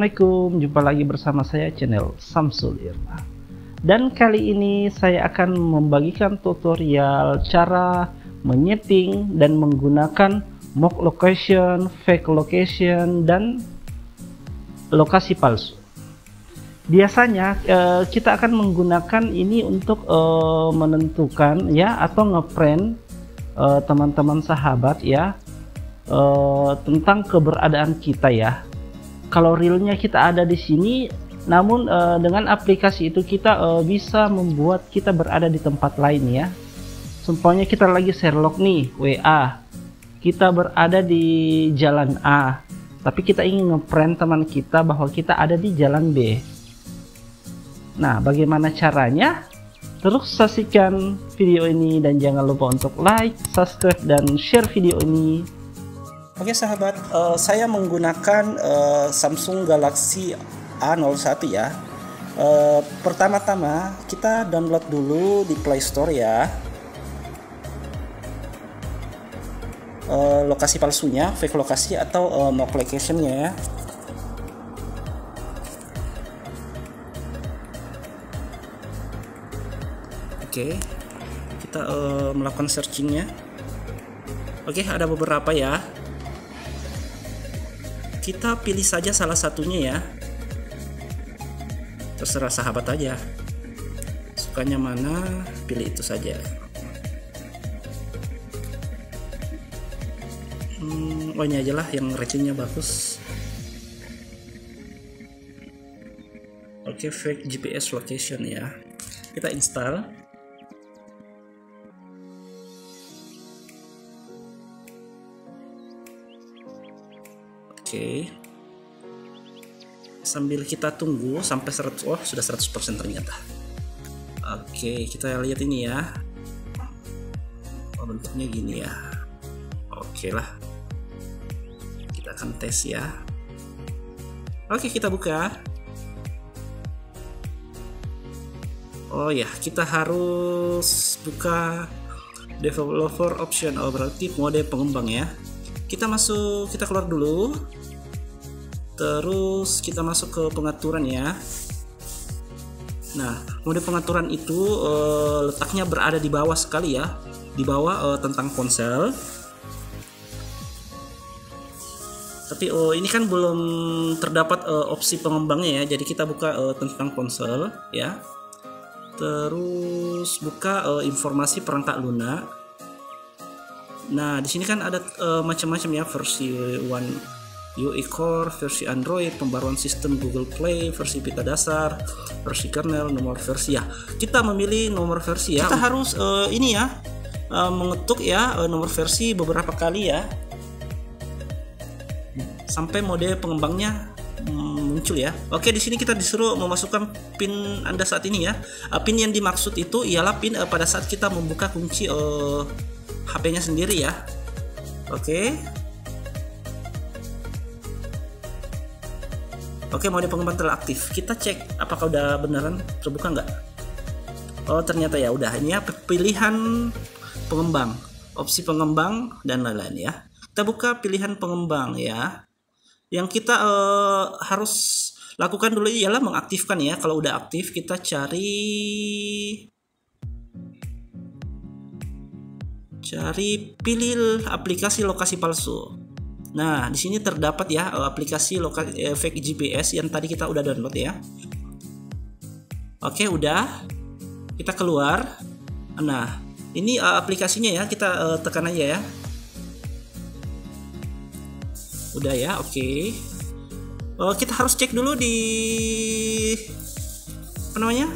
Assalamualaikum, jumpa lagi bersama saya channel Samsul Irma. Dan kali ini saya akan membagikan tutorial cara menyeting dan menggunakan mock location, fake location, dan lokasi palsu. Biasanya eh, kita akan menggunakan ini untuk eh, menentukan ya atau ngeprint eh, teman-teman sahabat ya tentang keberadaan kita ya kalau realnya kita ada di sini namun uh, dengan aplikasi itu kita uh, bisa membuat kita berada di tempat lain ya. Sumpahnya kita lagi Sherlock nih WA kita berada di jalan A tapi kita ingin ngeprank teman kita bahwa kita ada di jalan B. Nah bagaimana caranya? Terus saksikan video ini dan jangan lupa untuk like subscribe dan share video ini Oke sahabat, uh, saya menggunakan uh, Samsung Galaxy A01 ya. Uh, Pertama-tama kita download dulu di Play Store ya. Uh, lokasi palsunya, fake lokasi atau uh, mock locationnya ya. Oke, kita uh, melakukan searchingnya. Oke, ada beberapa ya kita pilih saja salah satunya ya. Terserah sahabat aja. Sukanya mana pilih itu saja. Hmm, oh ini aja lah yang ratingnya bagus. Oke okay, fake GPS location ya. Kita install Oke. Sambil kita tunggu sampai 100 oh sudah 100% ternyata. Oke, kita lihat ini ya. Oh, bentuknya gini ya. Oke lah. Kita akan tes ya. Oke, kita buka. Oh ya, kita harus buka developer option. Oh, berarti mode pengembang ya. Kita masuk, kita keluar dulu terus kita masuk ke pengaturan ya. Nah mode pengaturan itu uh, letaknya berada di bawah sekali ya. Di bawah uh, tentang ponsel. Tapi uh, ini kan belum terdapat uh, opsi pengembangnya ya. Jadi kita buka uh, tentang ponsel ya. Terus buka uh, informasi perangkat lunak nah di sini kan ada uh, macam-macam ya versi one UI Core, versi Android, pembaruan sistem Google Play, versi pita dasar, versi kernel, nomor versi ya. Kita memilih nomor versi ya. Kita harus uh, ini ya uh, mengetuk ya uh, nomor versi beberapa kali ya sampai mode pengembangnya mm, muncul ya. Oke, di sini kita disuruh memasukkan PIN Anda saat ini ya. PIN yang dimaksud itu ialah PIN pada saat kita membuka kunci uh, HP-nya sendiri ya. Oke. Oke, mode pengembang telah aktif. Kita cek apakah udah beneran terbuka nggak? Oh, ternyata ya udah. Ini ya pilihan pengembang, opsi pengembang dan lain-lain ya. Kita buka pilihan pengembang ya. Yang kita uh, harus lakukan dulu ialah mengaktifkan ya. Kalau udah aktif, kita cari cari pilih aplikasi lokasi palsu. Nah, di sini terdapat ya eh, aplikasi lokal eh, fake GPS yang tadi kita udah download ya. Oke, udah. Kita keluar. Nah, ini uh, aplikasinya ya, kita tekan aja ya. Udah ya, oke. Kita harus cek dulu di apa namanya?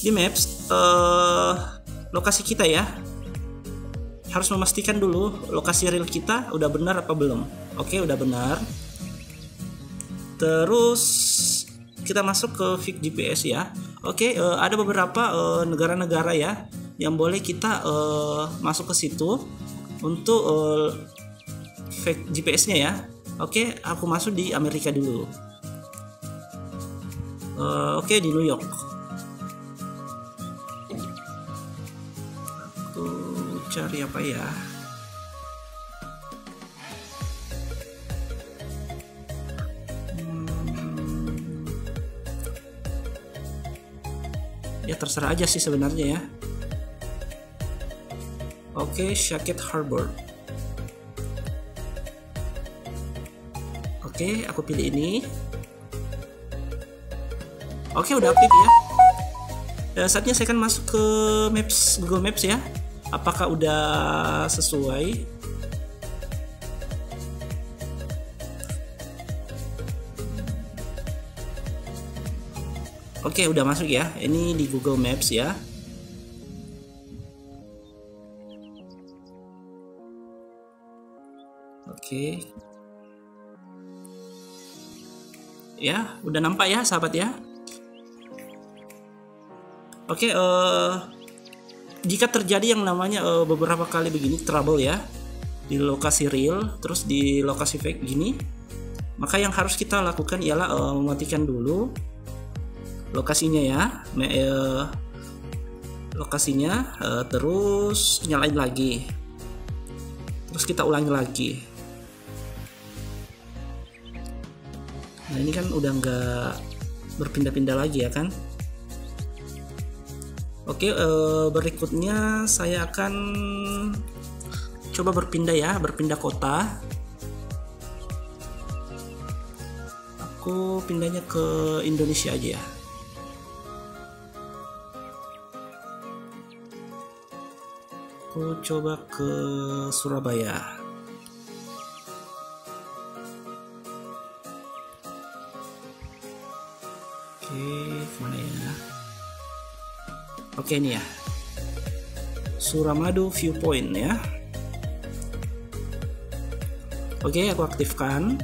Di Maps lokasi kita ya harus memastikan dulu lokasi real kita udah benar apa belum. Oke udah benar. Terus kita masuk ke fix GPS ya. Oke uh, ada beberapa eh, negara-negara ya yang boleh kita uh, masuk ke situ untuk uh, fake GPS-nya ya. Oke aku masuk di Amerika dulu. Oke di New York cari apa ya? Hmm. Ya terserah aja sih sebenarnya ya. Oke okay, Shakit Harbor oke okay, aku pilih ini. Oke okay, udah aktif ya. Saatnya saya akan masuk ke maps Google Maps ya apakah udah sesuai Oke, udah masuk ya. Ini di Google Maps ya. Oke. Ya, udah nampak ya, sahabat ya. Oke, uh, jika terjadi yang namanya uh, beberapa kali begini trouble ya di lokasi real, terus di lokasi fake gini, maka yang harus kita lakukan ialah uh, mematikan dulu lokasinya ya me, uh, lokasinya uh, terus nyalain lagi. Terus kita ulangi lagi. Nah ini kan udah nggak berpindah-pindah lagi ya kan oke uh, berikutnya saya akan coba berpindah ya berpindah kota. Aku pindahnya ke Indonesia aja ya. Aku coba ke Surabaya oke ini ya. Suramadu viewpoint ya. Oke aku aktifkan.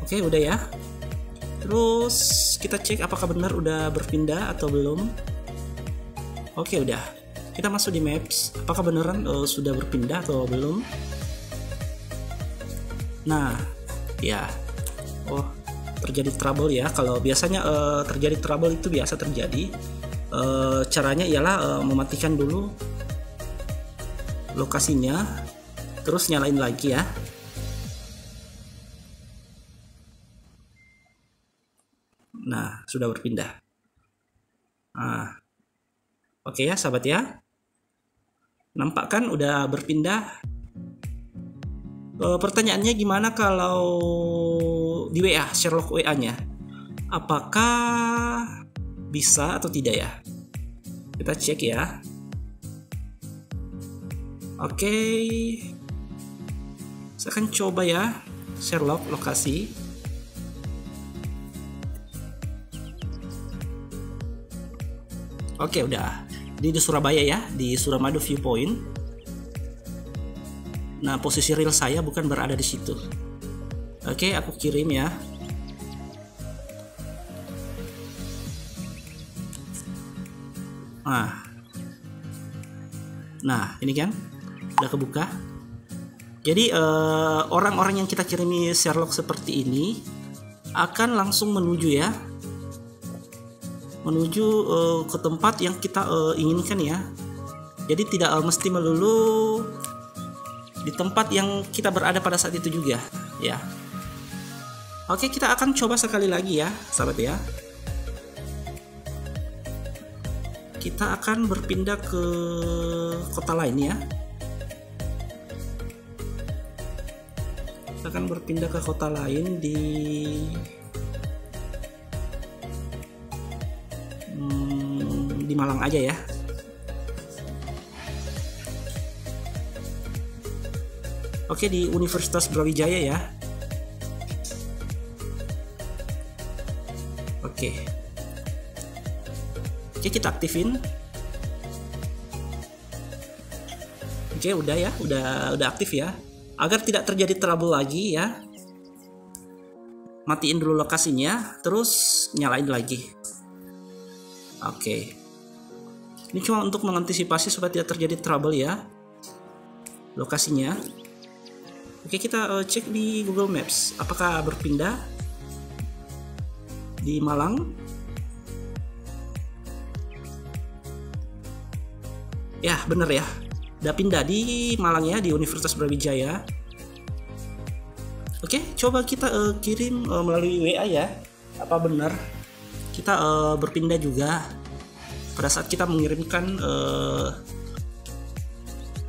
Oke udah ya. Terus kita cek apakah benar udah berpindah atau belum. Oke udah, kita masuk di Maps. Apakah beneran uh, sudah berpindah atau belum? Nah, ya, terjadi trouble ya. Kalau biasanya uh, terjadi trouble itu biasa terjadi. Uh, caranya ialah uh, mematikan dulu lokasinya, terus nyalain lagi ya. Nah, sudah berpindah. Nah, Oke ya sahabat ya. Nampak kan udah berpindah. Pertanyaannya gimana kalau di WA, Sherlock WA-nya? Apakah bisa atau tidak ya? Kita cek ya. Oke. Saya akan coba ya Sherlock lokasi. Oke, udah di, di Surabaya ya di Suramadu Viewpoint nah posisi real saya bukan berada di situ oke aku kirim ya nah nah ini kan udah kebuka jadi eh, orang-orang uh, yang kita kirimi Sherlock seperti ini akan langsung menuju ya menuju uh, ke tempat yang kita uh, inginkan ya. Jadi tidak uh, mesti melulu di tempat yang kita berada pada saat itu juga ya. Oke, kita akan coba sekali lagi ya, sahabat ya. Kita akan berpindah ke kota lain ya. Kita akan berpindah ke kota lain di di Malang aja ya Oke di Universitas Brawijaya ya Oke. Oke kita aktifin. Oke udah ya udah udah aktif ya. Agar tidak terjadi trouble lagi ya. Matiin dulu lokasinya terus nyalain lagi. Oke. Ini cuma untuk mengantisipasi supaya tidak terjadi trouble ya. Lokasinya. Oke, kita uh, cek di Google Maps. Apakah berpindah di Malang? Ya, bener ya. Udah pindah di Malang ya, di Universitas Brawijaya. Oke, coba kita uh, kirim uh, melalui WA ya. Apa benar kita uh, berpindah juga pada saat kita mengirimkan uh,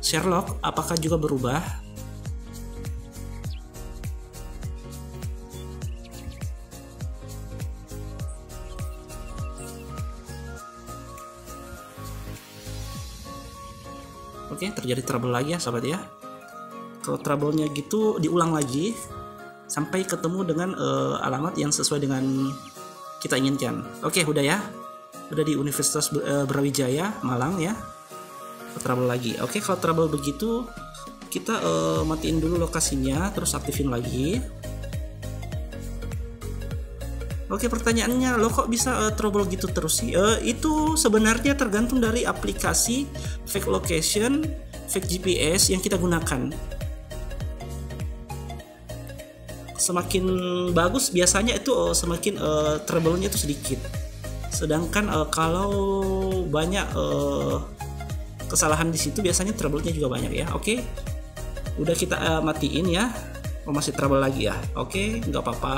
Sherlock apakah juga berubah Oke, terjadi trouble lagi ya sahabat ya. Kalau trouble-nya gitu diulang lagi sampai ketemu dengan uh, alamat yang sesuai dengan kita inginkan. Oke, udah ya. Udah di Universitas uh, Brawijaya, Malang ya. Trouble lagi. Oke, kalau trouble begitu kita uh, matiin dulu lokasinya terus aktifin lagi. Oke pertanyaannya lo kok bisa uh, trouble gitu terus sih? Uh, itu sebenarnya tergantung dari aplikasi fake location, fake GPS yang kita gunakan. Semakin bagus biasanya itu uh, semakin uh, trouble-nya itu sedikit. Sedangkan uh, kalau banyak uh, kesalahan di situ biasanya trouble-nya juga banyak ya. Oke. Udah kita uh, matiin ya. Oh, masih trouble lagi ya. Oke, nggak apa-apa.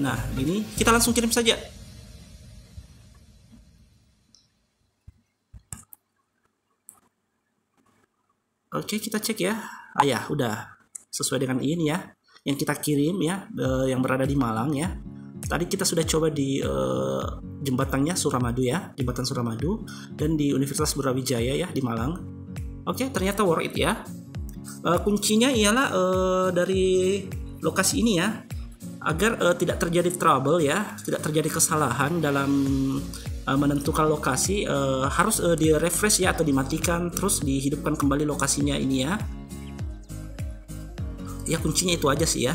Nah, ini kita langsung kirim saja. Oke, kita cek ya. Ah ya, udah sesuai dengan ini ya. Yang kita kirim ya, yang berada di Malang ya. Tadi kita sudah coba di uh, jembatannya Suramadu ya, jembatan Suramadu dan di Universitas Brawijaya ya di Malang. Oke, ternyata worth it ya. Uh, kuncinya ialah uh, dari lokasi ini ya agar uh, tidak terjadi trouble ya, tidak terjadi kesalahan dalam uh, menentukan lokasi uh, harus uh, di refresh ya atau dimatikan terus dihidupkan kembali lokasinya ini ya. Ya kuncinya itu aja sih ya.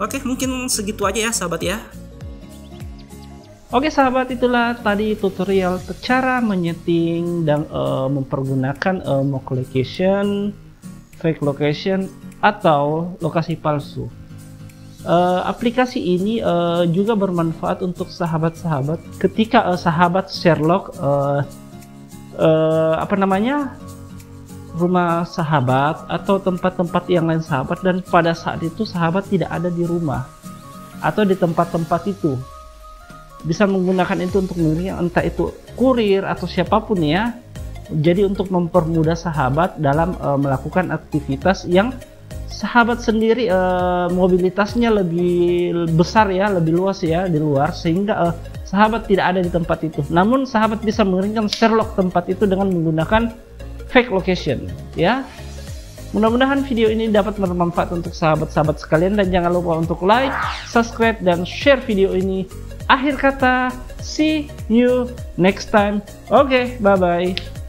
Oke, mungkin segitu aja ya sahabat ya. Oke sahabat itulah tadi tutorial cara menyeting dan uh, mempergunakan uh, mock location, fake location atau lokasi palsu. Uh, aplikasi ini uh, juga bermanfaat untuk sahabat-sahabat. Ketika uh, sahabat Sherlock uh, uh, apa namanya rumah sahabat atau tempat-tempat yang lain sahabat dan pada saat itu sahabat tidak ada di rumah atau di tempat-tempat itu. Bisa menggunakan itu untuk mengirim entah itu kurir atau siapa pun ya. Jadi untuk mempermudah sahabat dalam uh, melakukan aktivitas yang sahabat sendiri uh, mobilitasnya lebih besar ya, lebih luas ya di luar sehingga uh, sahabat tidak ada di tempat itu. Namun sahabat bisa mengirimkan Sherlock tempat itu dengan menggunakan fake location ya. Mudah-mudahan video ini dapat bermanfaat untuk sahabat-sahabat sekalian dan jangan lupa untuk like, subscribe dan share video ini. Akhir kata, see you next time. Oke, okay, bye bye.